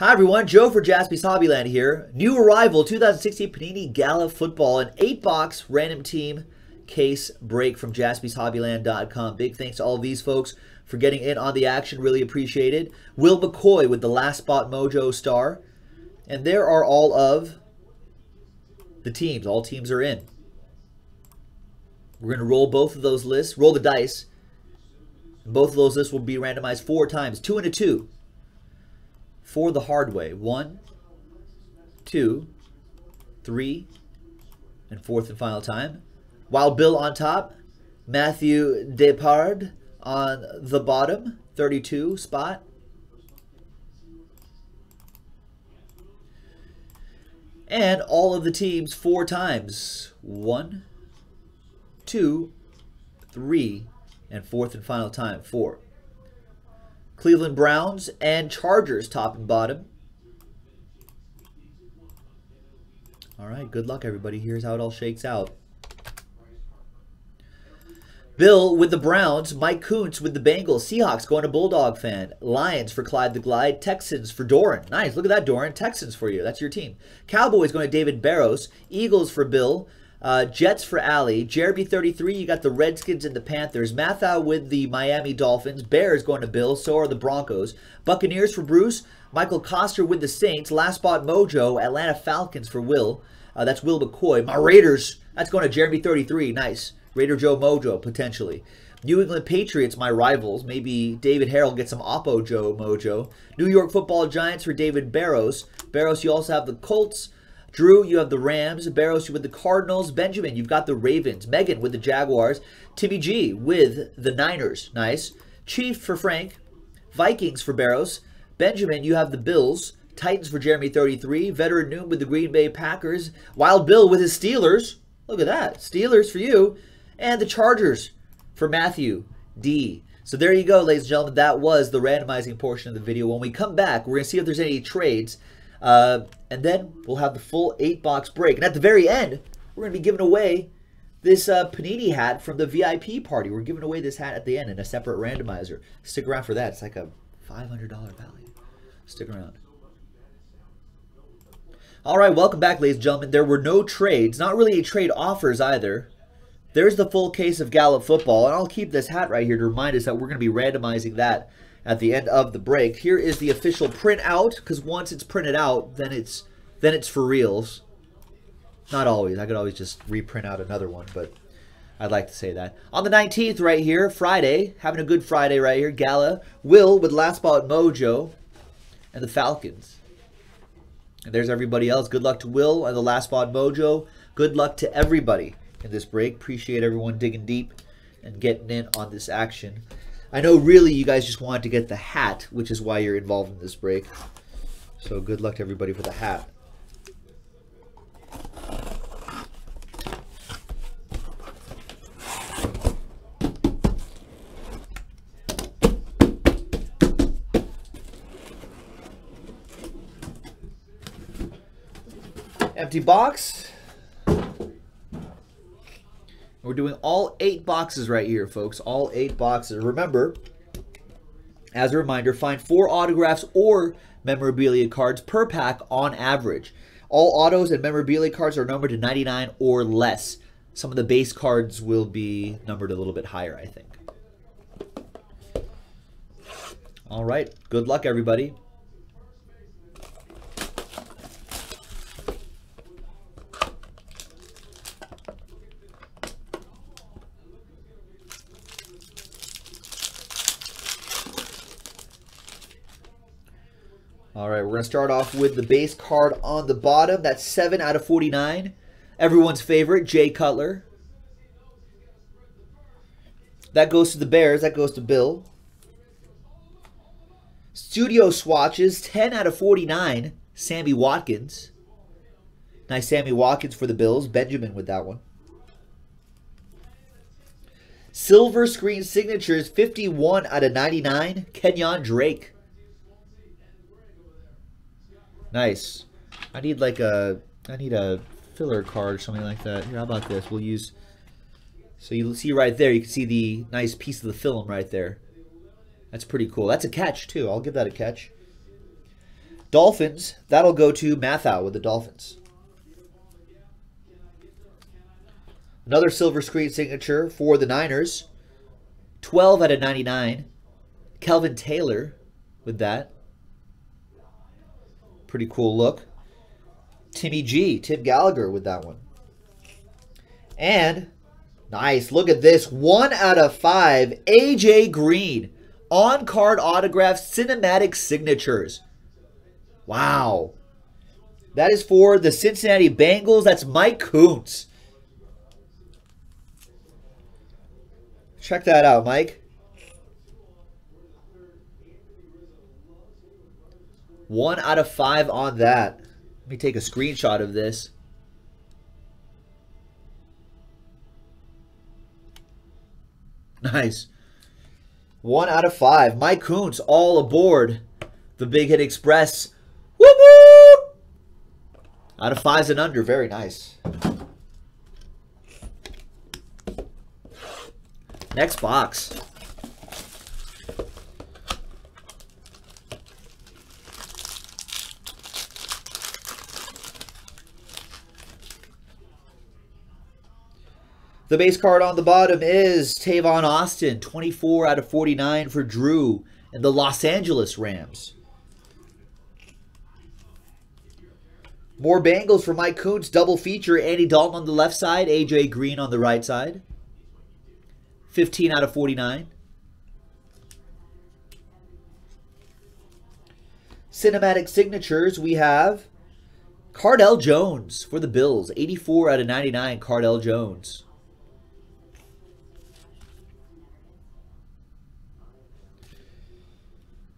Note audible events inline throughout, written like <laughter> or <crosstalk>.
Hi everyone, Joe for Jaspy's Hobbyland here. New arrival 2016 Panini Gala Football, an 8-box random team case break from jaspyshobbyland.com. Big thanks to all these folks for getting in on the action, really appreciated. Will McCoy with the last spot mojo star. And there are all of the teams. All teams are in. We're going to roll both of those lists, roll the dice. Both of those lists will be randomized four times, two and a two for the hard way. One, two, three, and fourth and final time. Wild Bill on top, Matthew Depard on the bottom, 32 spot. And all of the teams four times. One, two, three, and fourth and final time, four. Cleveland Browns and Chargers top and bottom. All right, good luck, everybody. Here's how it all shakes out. Bill with the Browns, Mike Koontz with the Bengals, Seahawks going to Bulldog fan, Lions for Clyde the Glide, Texans for Doran. Nice, look at that, Doran. Texans for you. That's your team. Cowboys going to David Barros, Eagles for Bill, uh, Jets for Ali. Jeremy 33, you got the Redskins and the Panthers. Mathau with the Miami Dolphins. Bears going to Bill, So are the Broncos. Buccaneers for Bruce. Michael Coster with the Saints. Last spot Mojo. Atlanta Falcons for Will. Uh, that's Will McCoy. My Raiders. That's going to Jeremy 33. Nice. Raider Joe Mojo, potentially. New England Patriots, my rivals. Maybe David Harrell gets some Oppo Joe Mojo. New York Football Giants for David Barros. Barros, you also have the Colts. Drew, you have the Rams. Barros, you with the Cardinals. Benjamin, you've got the Ravens. Megan with the Jaguars. Timmy G with the Niners. Nice. Chief for Frank. Vikings for Barros. Benjamin, you have the Bills. Titans for Jeremy 33. Veteran Noon with the Green Bay Packers. Wild Bill with his Steelers. Look at that. Steelers for you. And the Chargers for Matthew D. So there you go, ladies and gentlemen. That was the randomizing portion of the video. When we come back, we're going to see if there's any trades. Uh, and then we'll have the full eight box break. And at the very end, we're going to be giving away this uh, Panini hat from the VIP party. We're giving away this hat at the end in a separate randomizer. Stick around for that. It's like a $500 value. Stick around. All right, welcome back, ladies and gentlemen. There were no trades, not really any trade offers either. There's the full case of Gala football, and I'll keep this hat right here to remind us that we're going to be randomizing that at the end of the break. Here is the official printout, because once it's printed out, then it's then it's for reals. Not always. I could always just reprint out another one, but I'd like to say that. On the 19th right here, Friday, having a good Friday right here, Gala, Will with Last Spot Mojo, and the Falcons. And there's everybody else. Good luck to Will and the Last Spot Mojo. Good luck to everybody in this break. Appreciate everyone digging deep and getting in on this action. I know really you guys just wanted to get the hat, which is why you're involved in this break. So good luck to everybody for the hat. Empty box. We're doing all eight boxes right here, folks. All eight boxes. Remember, as a reminder, find four autographs or memorabilia cards per pack on average. All autos and memorabilia cards are numbered to 99 or less. Some of the base cards will be numbered a little bit higher, I think. All right. Good luck, everybody. Going to start off with the base card on the bottom. That's 7 out of 49. Everyone's favorite, Jay Cutler. That goes to the Bears. That goes to Bill. Studio swatches, 10 out of 49. Sammy Watkins. Nice Sammy Watkins for the Bills. Benjamin with that one. Silver screen signatures, 51 out of 99. Kenyon Drake. Nice. I need like a, I need a filler card or something like that. Here, how about this? We'll use, so you see right there, you can see the nice piece of the film right there. That's pretty cool. That's a catch too. I'll give that a catch. Dolphins, that'll go to Mathau with the Dolphins. Another silver screen signature for the Niners. 12 out of 99. Kelvin Taylor with that. Pretty cool look. Timmy G, Tim Gallagher with that one. And, nice, look at this. One out of five, AJ Green. On-card autograph cinematic signatures. Wow. That is for the Cincinnati Bengals. That's Mike Koontz. Check that out, Mike. One out of five on that. Let me take a screenshot of this. <laughs> Nice. One out of five. Mike Koontz all aboard the Big Hit Express. Whoop! Out of fives and under. Very nice. Next box. The base card on the bottom is Tavon Austin, 24 out of 49 for Drew and the Los Angeles Rams. More Bengals for Mike Koontz. Double feature. Andy Dalton on the left side. AJ Green on the right side. 15 out of 49. Cinematic signatures. We have Cardale Jones for the Bills. 84 out of 99. Cardale Jones.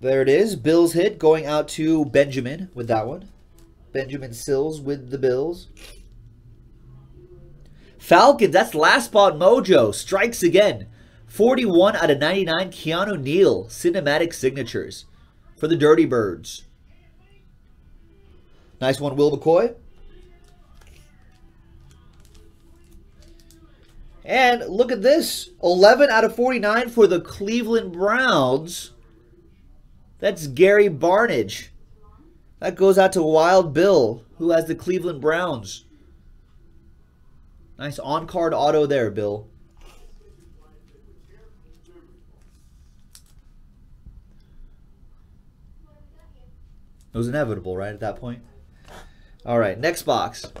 There it is. Bills hit going out to Benjamin with that one. Benjamin Sills with the Bills. Falcons, that's last spot mojo. Strikes again. 41 out of 99 Keanu Neal cinematic signatures for the Dirty Birds. Nice one, Will McCoy. And look at this 11 out of 49 for the Cleveland Browns. That's Gary Barnidge. That goes out to Wild Bill, who has the Cleveland Browns. Nice on-card auto there, Bill. It was inevitable, right, at that point? All right, next box.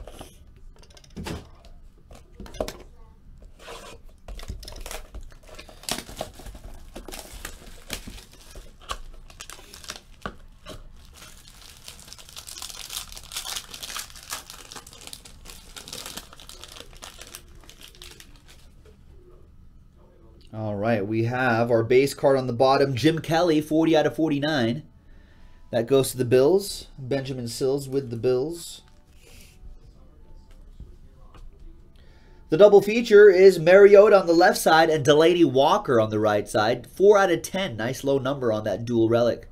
All right, we have our base card on the bottom. Jim Kelly, 40 out of 49. That goes to the Bills. Benjamin Sills with the Bills. The double feature is Mariota on the left side and Delanie Walker on the right side. 4 out of 10. Nice low number on that dual relic.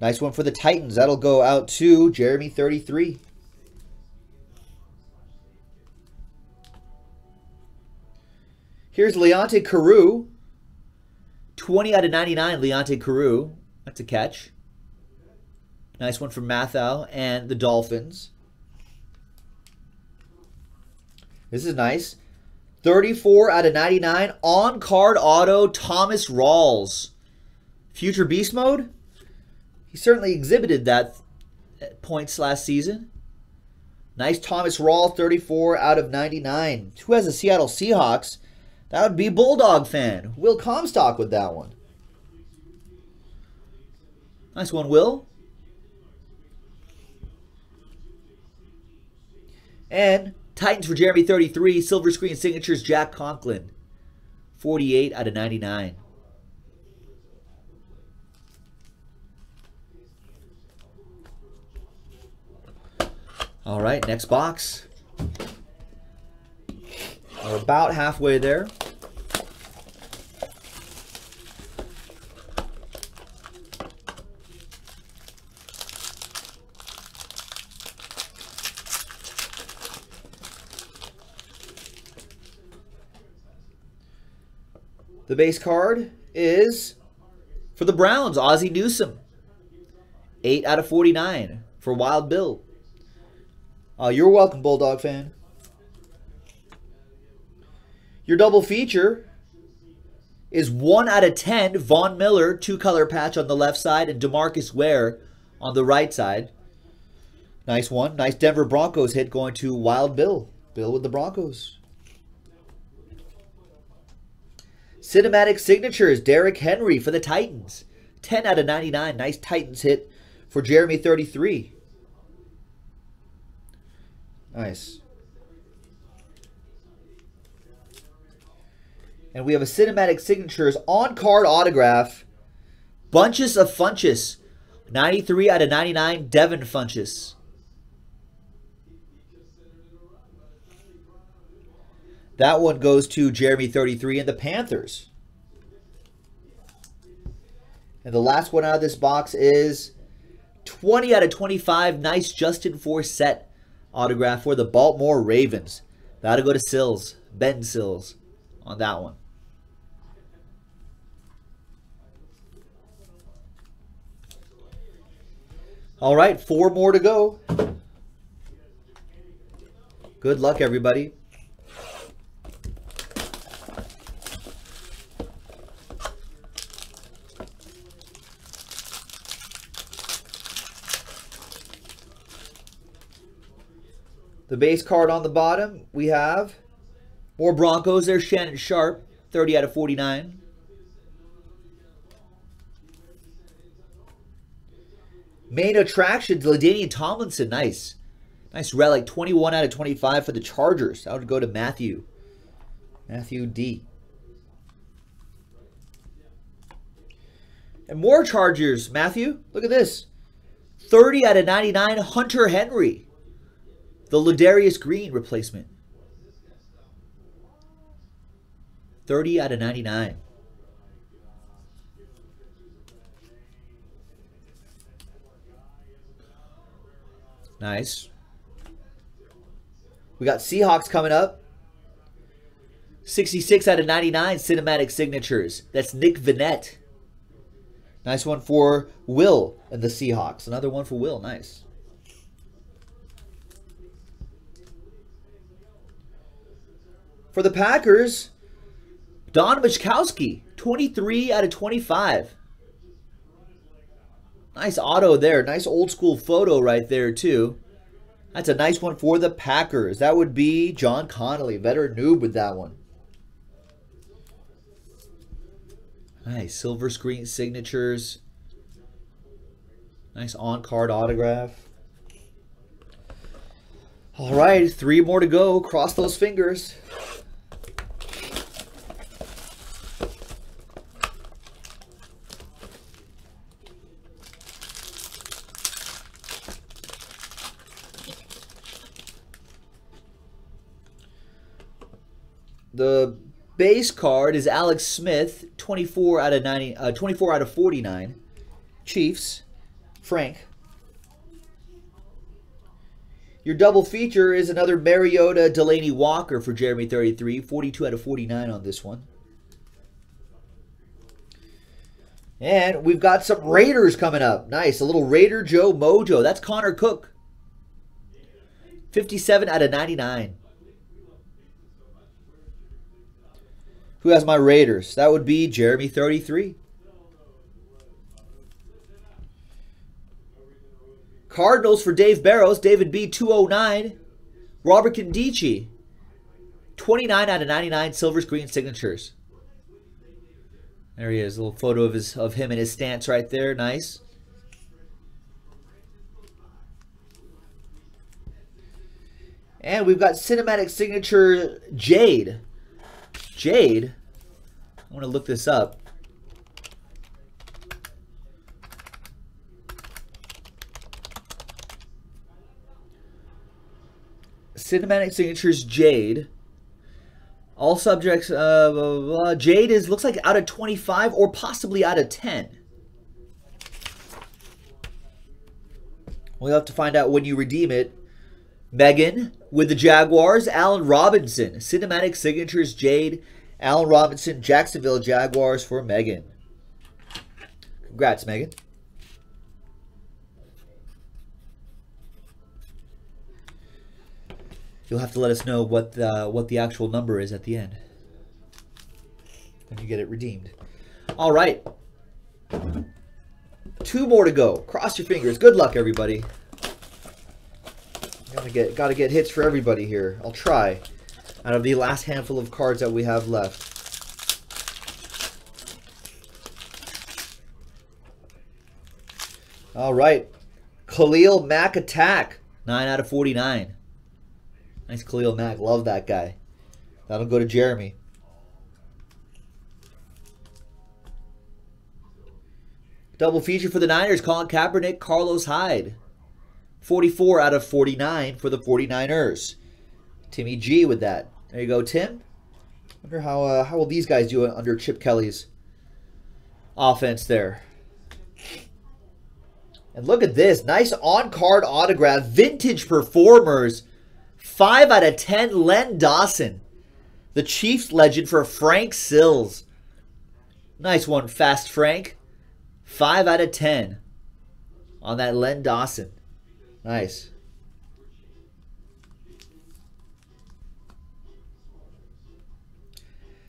Nice one for the Titans. That'll go out to Jeremy 33. Here's Leonte Carroo. 20 out of 99, Leonte Carroo. That's a catch. Nice one from Mathau and the Dolphins. This is nice. 34 out of 99. On-card auto, Thomas Rawls. Future Beast Mode? He certainly exhibited that points last season. Nice Thomas Rawls, 34 out of 99. Who has the Seattle Seahawks? That would be Bulldog fan. Will Comstock with that one. Nice one, Will. And Titans for Jeremy 33. Silver screen signatures Jack Conklin. 48 out of 99. All right, next box. We're about halfway there. The base card is For the Browns, Ozzie Newsome. 8 out of 49 for Wild Bill. Uh, you're welcome, Bulldog fan. Your double feature is 1 out of 10 Von Miller, two color patch on the left side, and Demarcus Ware on the right side. Nice one. Nice Denver Broncos hit going to Wild Bill. Bill with the Broncos. Cinematic signatures, Derrick Henry for the Titans. 10 out of 99. Nice Titans hit for Jeremy 33. Nice. And we have a cinematic signatures on card autograph. Bunches of Funches. 93 out of 99, Devin Funchess. That one goes to Jeremy 33 and the Panthers. And the last one out of this box is 20 out of 25. Nice Justin Forsett autograph for the Baltimore Ravens. That'll go to Sills, Ben Sills on that one. All right, four more to go. Good luck, everybody. The base card on the bottom, we have more Broncos. There's Shannon Sharpe, 30 out of 49. Main attractions, LaDainian Tomlinson, nice. Nice relic, 21 out of 25 for the Chargers. That would go to Matthew. Matthew D. And more Chargers, Matthew. Look at this. 30 out of 99, Hunter Henry. The Ladarius Green replacement. 30 out of 99. Nice. We got Seahawks coming up. 66 out of 99 cinematic signatures. That's Nick Vannett. Nice one for Will and the Seahawks. Another one for Will. Nice. For the Packers, Don Majkowski, 23 out of 25. Nice auto there. Nice old school photo right there, too. That's a nice one for the Packers. That would be John Connolly. Veteran noob with that one. Nice. Silver screen signatures. Nice on-card autograph. All right, three more to go. Cross those fingers. The base card is Alex Smith, 24 out of 90, uh, 24 out of 49. Chiefs, Frank. Your double feature is another Mariota Delanie Walker for Jeremy 33, 42 out of 49 on this one. And we've got some Raiders coming up. Nice. A little Raider Joe Mojo. That's Connor Cook. 57 out of 99. Who has my Raiders? That would be Jeremy 33. Cardinals for Dave Barros, David B 209. Robert Nkemdiche. 29 out of 99 silver screen signatures. There he is, a little photo of his of him and his stance right there. Nice. And we've got cinematic signature Jade. Jade, I want to look this up. Cinematic signatures Jade. All subjects, uh, blah, blah, blah. Jade is looks like out of 25 or possibly out of 10. We'll have to find out when you redeem it. Megan with the Jaguars, Allen Robinson. Cinematic signatures, Jade. Allen Robinson, Jacksonville Jaguars for Megan. Congrats, Megan. You'll have to let us know what the, what the actual number is at the end. Then you get it redeemed. All right. Two more to go. Cross your fingers. Good luck, everybody. Gotta get gotta get hits for everybody here. I'll try. Out of the last handful of cards that we have left. All right. Khalil Mack attack. 9 out of 49. Nice Khalil Mack. Love that guy. That'll go to Jeremy. Double feature for the Niners. Colin Kaepernick, Carlos Hyde. 44 out of 49 for the 49ers. Timmy G with that. There you go, Tim. Wonder how uh, how will these guys do under Chip Kelly's offense there. And look at this. Nice on-card autograph. Vintage Performers. 5 out of 10, Len Dawson. The Chiefs legend for Frank Sills. Nice one, Fast Frank. 5 out of 10 on that Len Dawson. Nice.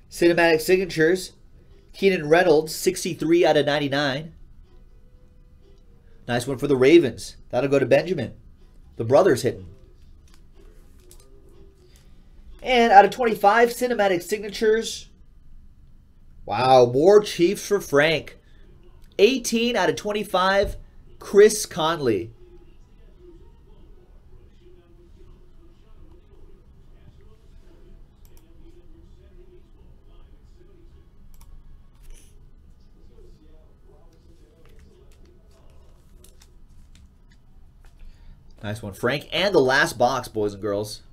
Cinematic signatures. Keenan Reynolds, 63 out of 99. Nice one for the Ravens. That'll go to Benjamin. The brothers hitting. And out of 25, cinematic signatures. Wow, more Chiefs for Frank. 18 out of 25, Chris Conley. Nice one, Frank. And the last box, boys and girls.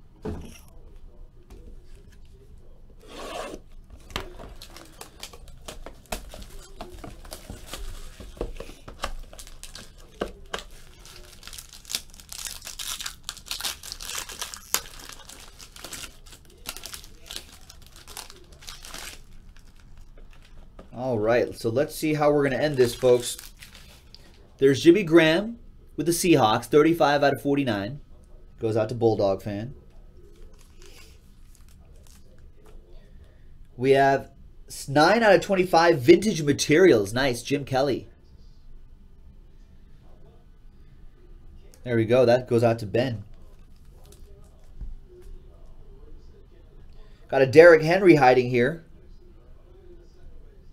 All right, so let's see how we're going to end this, folks. There's Jimmy Graham with the Seahawks, 35 out of 49. Goes out to Bulldog fan. We have 9 out of 25 vintage materials. Nice, Jim Kelly. There we go. That goes out to Ben. Got a Derrick Henry hiding here.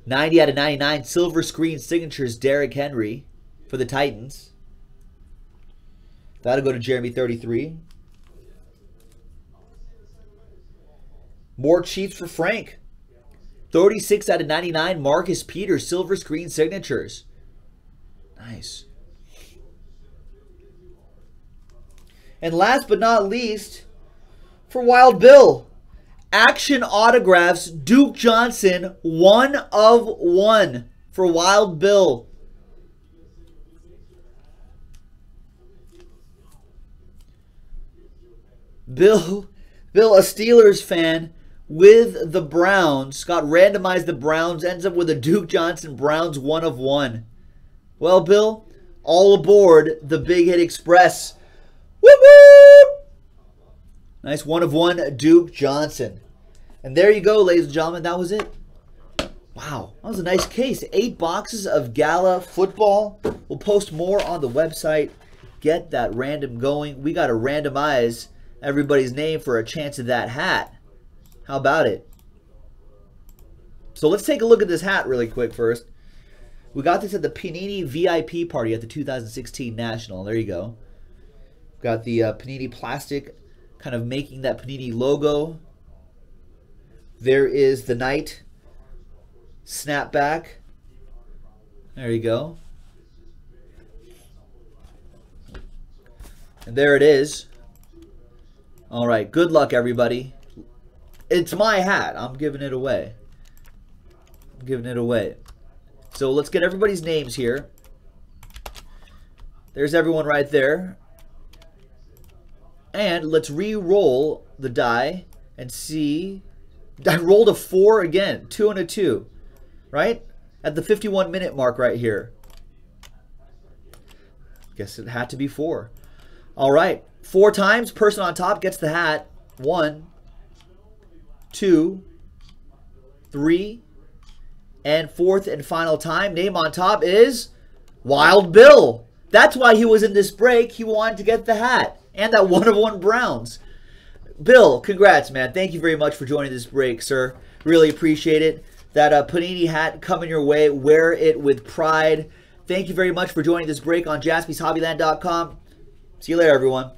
90 out of 99 silver screen signatures Derrick Henry for the Titans. That'll go to Jeremy 33. More Chiefs for Frank. 36 out of 99 Marcus Peters silver screen signatures. Nice. And last but not least, for Wild Bill, Action autographs, Duke Johnson, one of one for Wild Bill. Bill, Bill, a Steelers fan with the Browns, got randomized the Browns, ends up with a Duke Johnson Browns one of one. Well, Bill, all aboard the Big Hit Express. Whoop! Nice one of one, Duke Johnson. And there you go, ladies and gentlemen. That was it. Wow, that was a nice case. Eight boxes of Gala football. We'll post more on the website. Get that random going. We got to randomize everybody's name for a chance at that hat. How about it? So let's take a look at this hat really quick first. We got this at the Panini VIP party at the 2016 National. There you go. Got the uh, Panini plastic kind of making that Panini logo. There is the Knight snapback. There you go. And there it is. All right, good luck, everybody. It's my hat. I'm giving it away. I'm giving it away. So let's get everybody's names here. There's everyone right there. And let's re-roll the die and see. I rolled a 4 again. 2 and a 2. Right? At the 51 minute mark right here. Guess it had to be four. All right. Four times. Person on top gets the hat. One, two, three, and fourth and final time. Name on top is Wild Bill. That's why he was in this break. He wanted to get the hat and that one of one Browns. Bill, congrats, man. Thank you very much for joining this break, sir. Really appreciate it. That uh, Panini hat coming your way. Wear it with pride. Thank you very much for joining this break on jaspyshobbyland.com. See you later, everyone.